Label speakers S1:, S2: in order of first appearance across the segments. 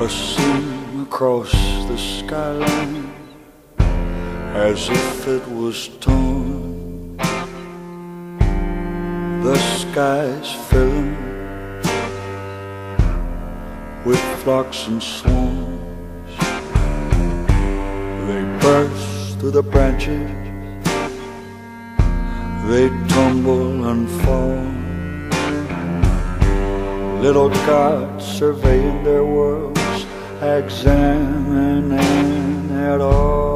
S1: A scene across the skyline As if it was torn. The sky's filling With flocks and swarms They burst through the branches They tumble and fall. Little gods surveying their world examining it all.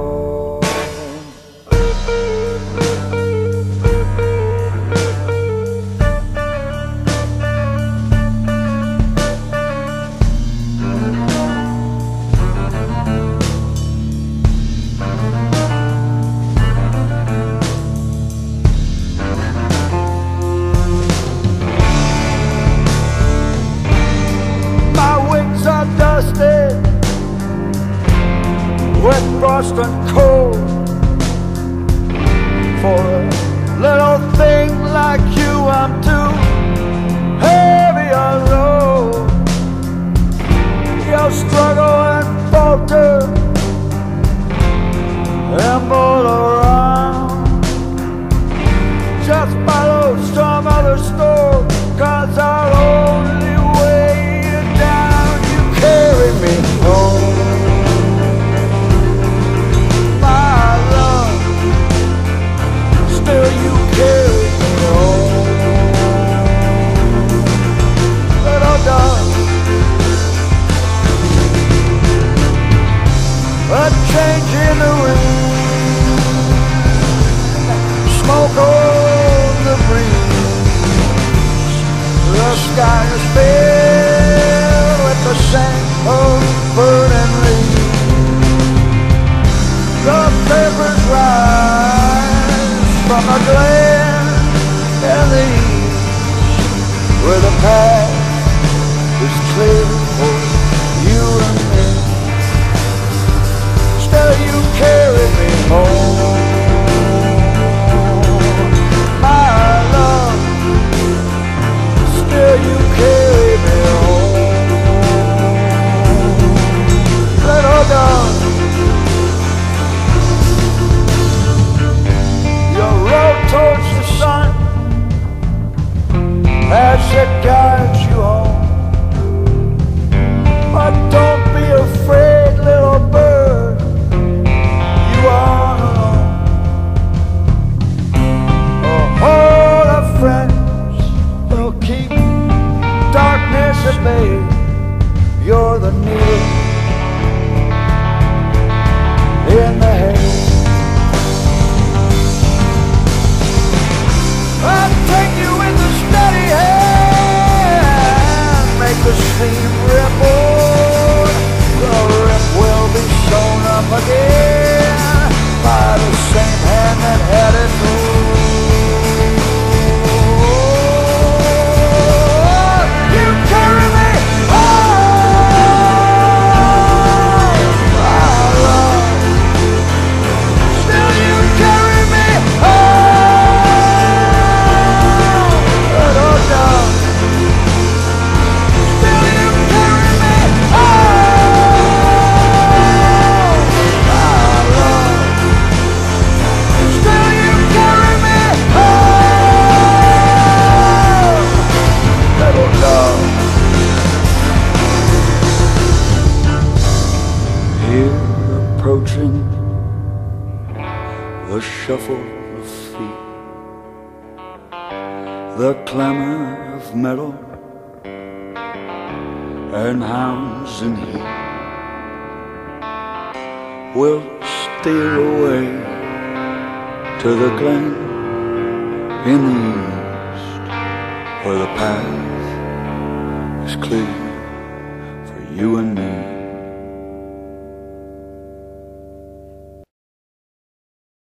S1: that and cold. For a little thing like you I'm too. Hey! past is clear. para poder para o sempre. the shuffle of feet, the clamor of metal, and hounds in heat will steal away to the glen in the east, where the path is clear for you and me.